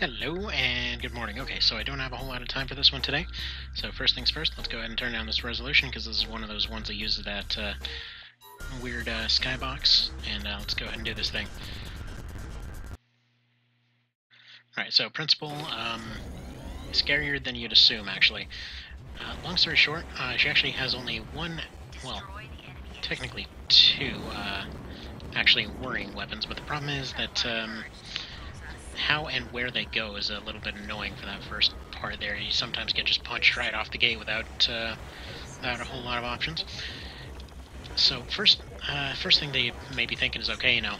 Hello and good morning. Okay, so I don't have a whole lot of time for this one today. So first things first, let's go ahead and turn down this resolution because this is one of those ones that uses that uh, weird uh, skybox. And uh, let's go ahead and do this thing. Alright, so principal, um, scarier than you'd assume, actually. Uh, long story short, uh, she actually has only one, well, technically two, uh, actually worrying weapons, but the problem is that, um, how and where they go is a little bit annoying for that first part there. You sometimes get just punched right off the gate without uh, without a whole lot of options. So first, uh, first thing they may be thinking is, okay, you know,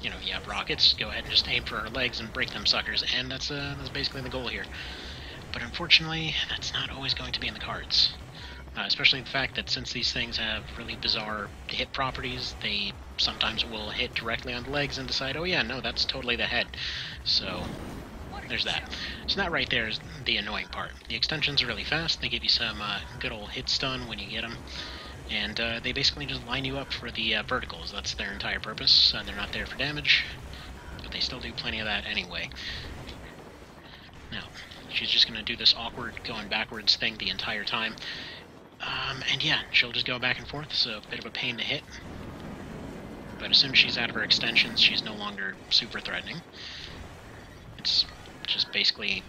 you know, you have rockets, go ahead and just aim for her legs and break them suckers, and that's uh, that's basically the goal here. But unfortunately, that's not always going to be in the cards. Uh, especially the fact that since these things have really bizarre hit properties, they sometimes will hit directly on the legs and decide, oh yeah, no, that's totally the head. So there's that. So that right there is the annoying part. The extensions are really fast. They give you some uh, good old hit stun when you get them. And uh, they basically just line you up for the uh, verticals. That's their entire purpose. They're not there for damage, but they still do plenty of that anyway. Now, she's just going to do this awkward going backwards thing the entire time. Um, and yeah, she'll just go back and forth, so a bit of a pain to hit. But as soon as she's out of her extensions, she's no longer super threatening. It's just basically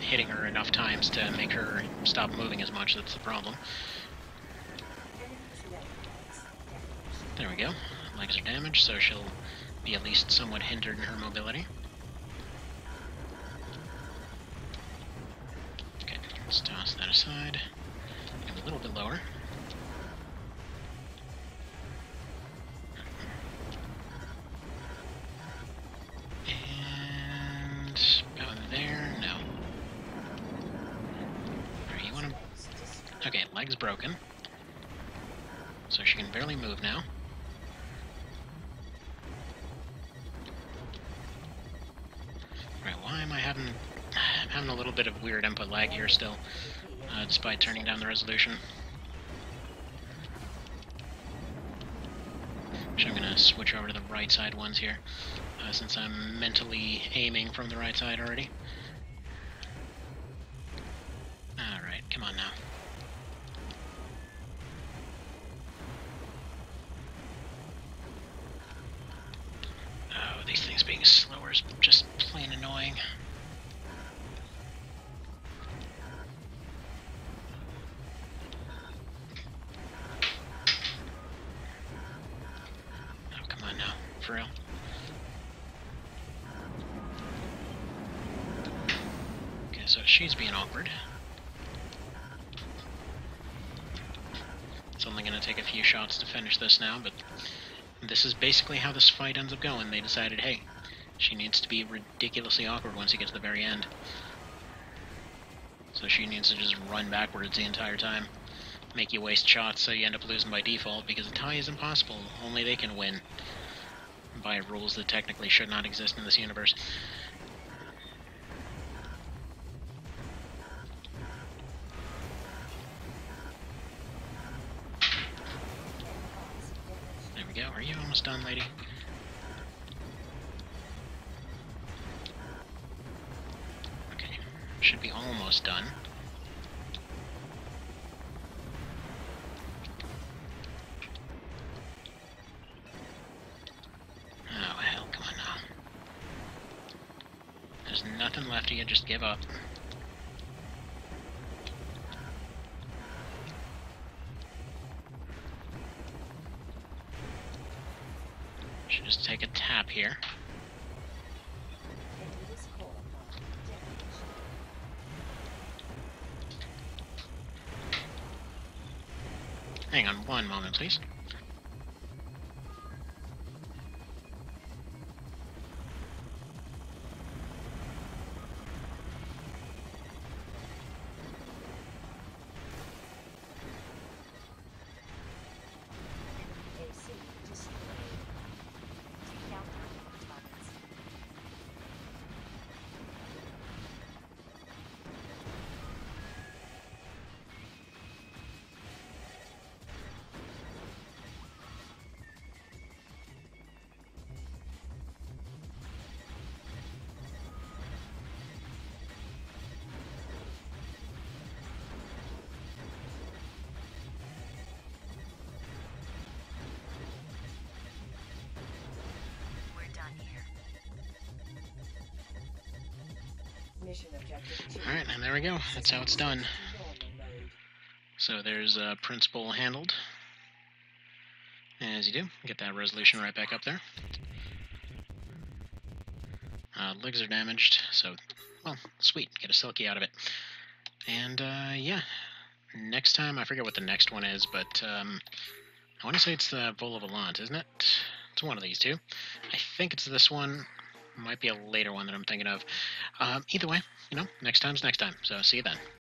hitting her enough times to make her stop moving as much, that's the problem. There we go. Legs are damaged, so she'll be at least somewhat hindered in her mobility. Okay, let's toss that aside a little bit lower. And about there, no. You wanna... Okay, leg's broken. So she can barely move now. Right, why am I having... I'm having a little bit of weird input lag here still uh, despite turning down the resolution. So I'm going to switch over to the right side ones here, uh, since I'm mentally aiming from the right side already. Alright, come on now. For real. Okay, so she's being awkward. It's only going to take a few shots to finish this now, but this is basically how this fight ends up going. They decided, hey, she needs to be ridiculously awkward once you get to the very end. So she needs to just run backwards the entire time. Make you waste shots so you end up losing by default, because a tie is impossible. Only they can win by rules that technically should not exist in this universe. There we go. Are you almost done, lady? Okay. Should be almost done. Nothing left you, just give up. Should just take a tap here. Hang on one moment, please. Alright, and there we go. That's how it's done. So there's uh, principal handled. As you do, get that resolution right back up there. Uh, legs are damaged, so, well, sweet. Get a silky out of it. And, uh, yeah. Next time, I forget what the next one is, but, um, I want to say it's the Vol au Volant, isn't it? It's one of these two. I think it's this one. Might be a later one that I'm thinking of. Um, either way, you know, next time's next time. So see you then.